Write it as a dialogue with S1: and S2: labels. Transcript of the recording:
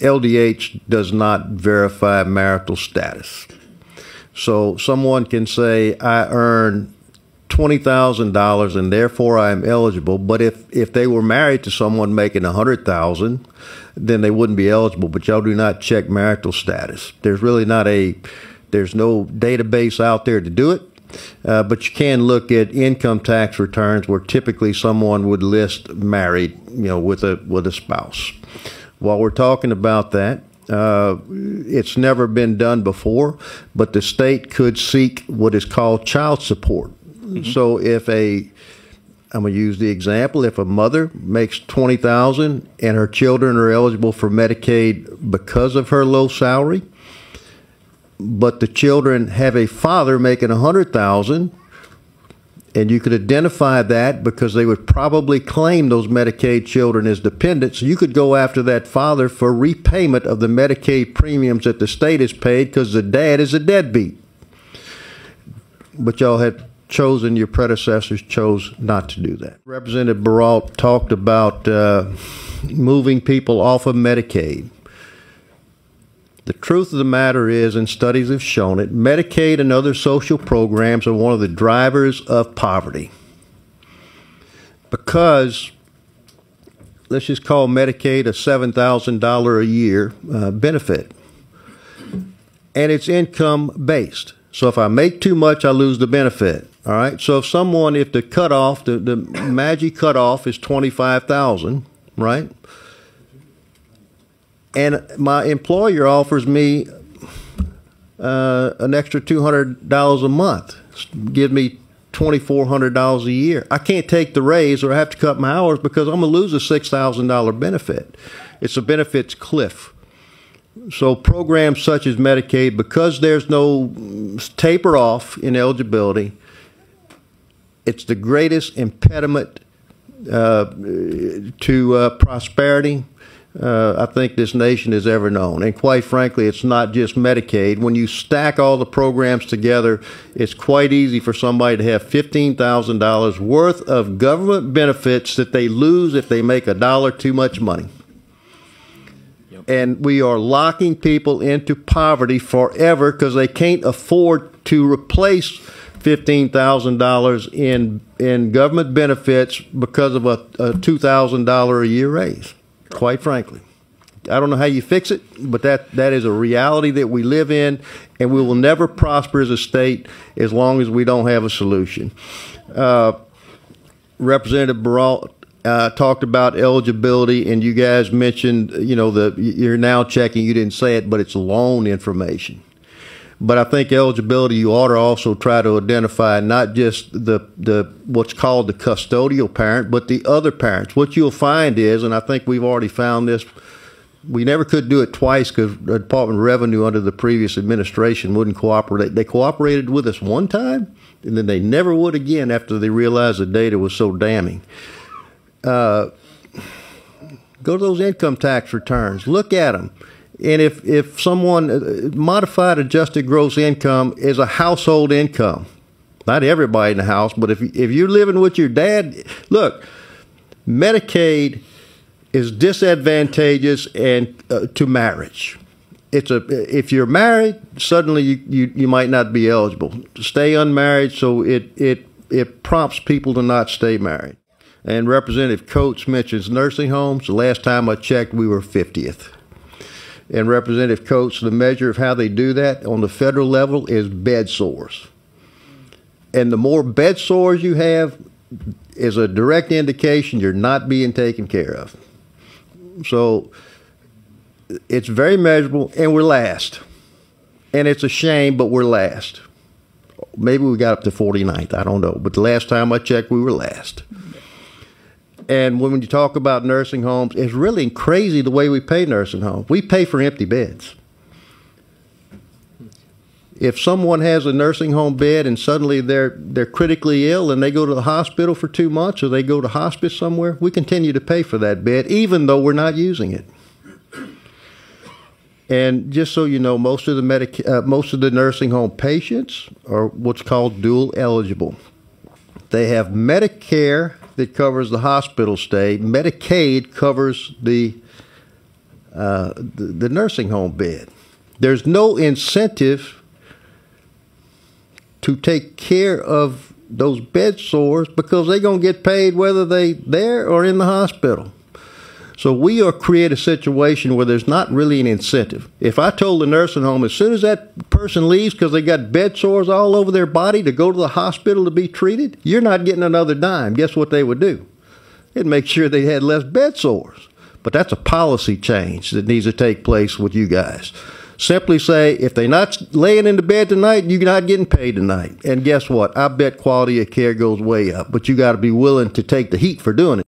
S1: LDH does not verify marital status. So someone can say, I earn twenty thousand dollars and therefore I am eligible. But if if they were married to someone making a hundred thousand, then they wouldn't be eligible. But y'all do not check marital status. There's really not a there's no database out there to do it. Uh, but you can look at income tax returns where typically someone would list married, you know, with a with a spouse. While we're talking about that, uh, it's never been done before, but the state could seek what is called child support. Mm-hmm. So if a I'm going to use the example. If a mother makes twenty thousand and her children are eligible for Medicaid because of her low salary, but the children have a father making a hundred thousand, and you could identify that because they would probably claim those Medicaid children as dependents. You could go after that father for repayment of the Medicaid premiums that the state has paid because the dad is a deadbeat. But y'all had chosen, your predecessors chose not to do that. Representative Berault talked about uh, moving people off of Medicaid. The truth of the matter is, and studies have shown it, Medicaid and other social programs are one of the drivers of poverty. Because, let's just call Medicaid a $7,000 a year uh, benefit, and it's income based. So if I make too much, I lose the benefit. All right. So if someone, if the cutoff, the, the magic cutoff is 25,000, right? And my employer offers me uh, an extra two hundred dollars a month, give me twenty four hundred dollars a year. I can't take the raise, or I have to cut my hours because I'm gonna lose a six thousand dollar benefit. It's a benefits cliff. So programs such as Medicaid, because there's no taper off in eligibility, it's the greatest impediment uh, to uh, prosperity uh, I think this nation has ever known. And quite frankly, it's not just Medicaid. When you stack all the programs together, it's quite easy for somebody to have $15,000 worth of government benefits that they lose if they make a dollar too much money. Yep. And we are locking people into poverty forever because they can't afford to replace $15,000 in in government benefits because of a, a $2,000 a year raise quite frankly. I don't know how you fix it, but that, that is a reality that we live in, and we will never prosper as a state as long as we don't have a solution. Uh, Representative Berault uh, talked about eligibility, and you guys mentioned, you know, the you're now checking. You didn't say it, but it's loan information. But I think eligibility, you ought to also try to identify not just the, the what's called the custodial parent, but the other parents. What you'll find is, and I think we've already found this, we never could do it twice because the Department of Revenue under the previous administration wouldn't cooperate. They cooperated with us one time, and then they never would again after they realized the data was so damning. Uh, go to those income tax returns, look at them and if, if someone uh, modified adjusted gross income is a household income, not everybody in the house, but if if you're living with your dad, look, Medicaid is disadvantageous and uh, to marriage. It's a if you're married, suddenly you, you, you might not be eligible. Stay unmarried, so it it it prompts people to not stay married. And Representative Coates mentions nursing homes. The last time I checked, we were 50th and Representative Coates, the measure of how they do that on the federal level is bed sores. And the more bed sores you have is a direct indication you're not being taken care of. So it's very measurable, and we're last. And it's a shame, but we're last. Maybe we got up to 49th, I don't know. But the last time I checked, we were last. And when you talk about nursing homes, it's really crazy the way we pay nursing homes. We pay for empty beds. If someone has a nursing home bed and suddenly they're they're critically ill and they go to the hospital for two months or they go to hospice somewhere, we continue to pay for that bed even though we're not using it. And just so you know, most of the medic- uh, most of the nursing home patients are what's called dual eligible. They have Medicare that covers the hospital stay. Medicaid covers the uh, the, nursing home bed. There's no incentive to take care of those bed sores because they're going to get paid whether they there or in the hospital. So we are create a situation where there's not really an incentive. If I told the nursing home as soon as that person leaves because they got bed sores all over their body to go to the hospital to be treated, you're not getting another dime. Guess what they would do? They'd make sure they had less bed sores. But that's a policy change that needs to take place with you guys. Simply say, if they're not laying in the bed tonight, you're not getting paid tonight. And guess what? I bet quality of care goes way up, but you got to be willing to take the heat for doing it.